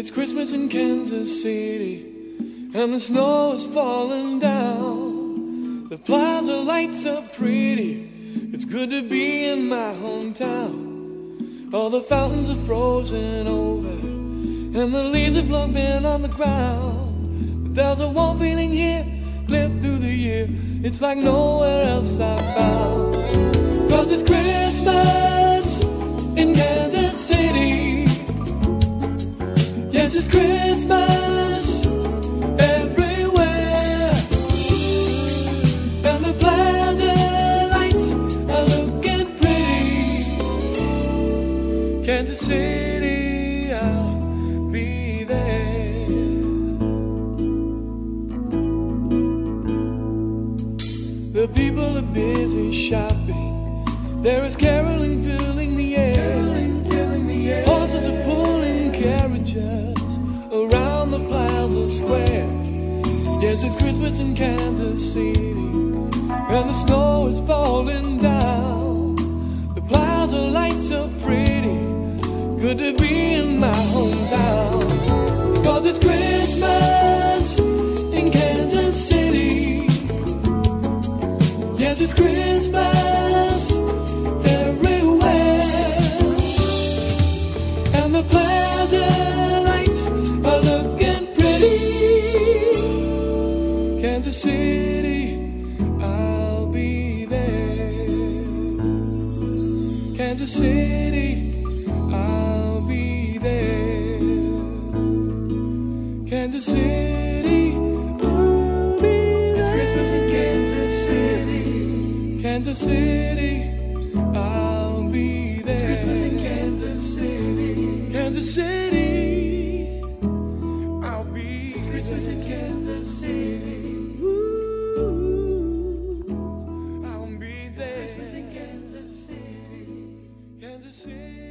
It's Christmas in Kansas City, and the snow is falling down. The plaza lights are pretty. It's good to be in my hometown. All the fountains are frozen over, and the leaves have long been on the ground. But there's a warm feeling here, clear through the year. It's like nowhere else I've found. There. The people are busy shopping. There is caroling around the plaza square. Yes, it's Christmas in Kansas City, and the snow is falling down. The plaza lights are pretty. Good to be in my hometown. Cause it's Christmas in Kansas City. Yes, it's Christmas everywhere. And the plaza lights are looking pretty. Kansas City, I'll be there. Kansas City, I'll be there. Kansas City, I'll be there. It's Christmas in Kansas City. Kansas City, I'll be there. It's Christmas in Kansas City. Kansas City, Christmas in Kansas City. Ooh, I'll be there. It's Christmas in Kansas City. Kansas City.